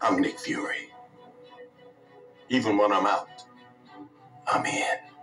I'm Nick Fury. Even when I'm out, I'm in.